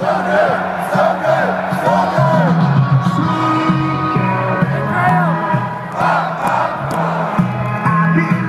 I'll be